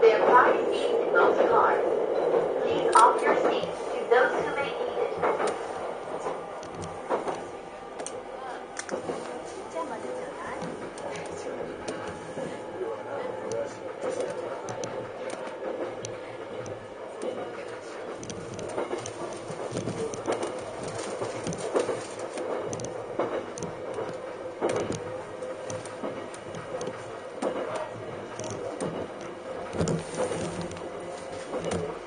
Their pride seat becomes hard. Please off your seats. お願いします。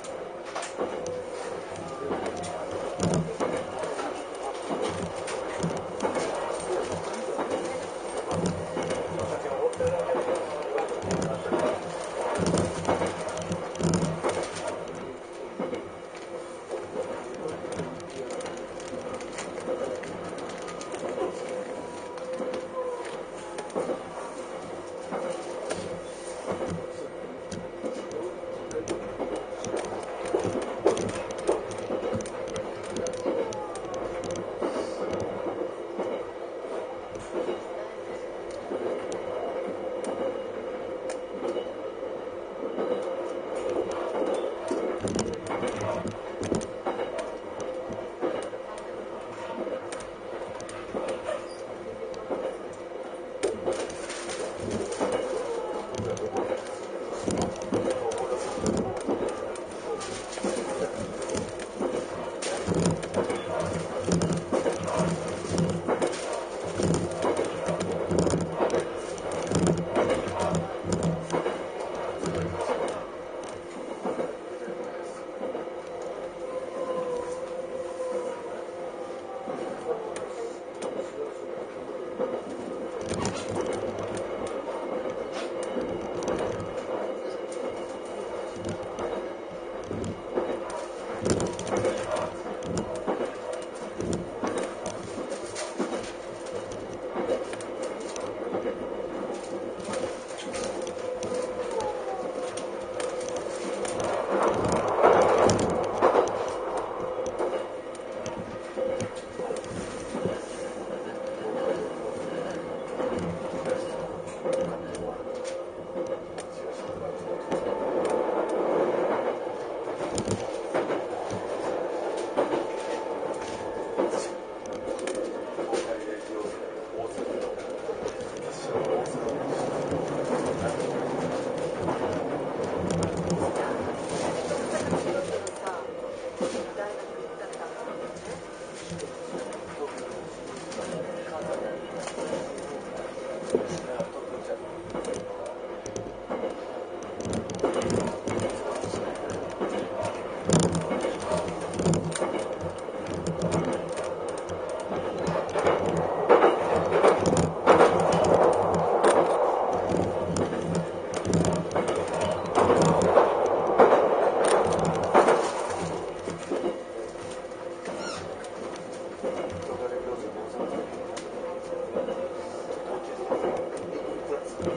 ま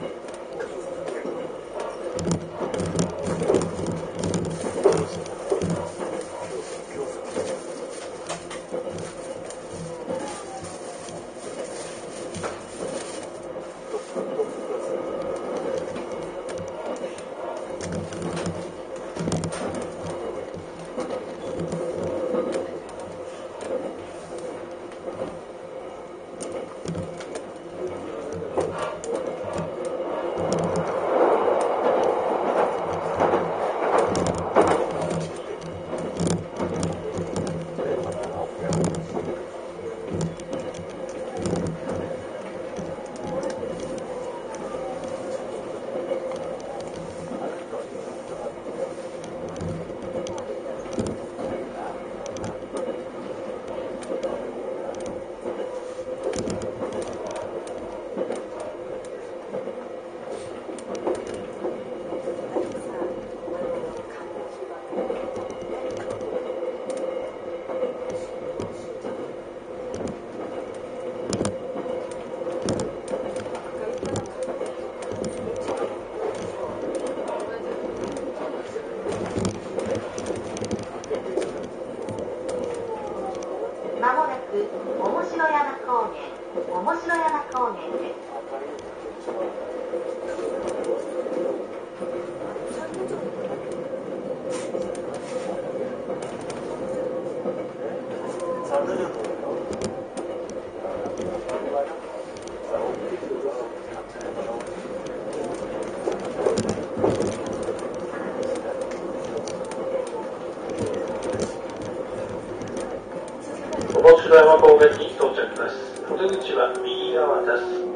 面白山高原です面に到着です。出口は右側です。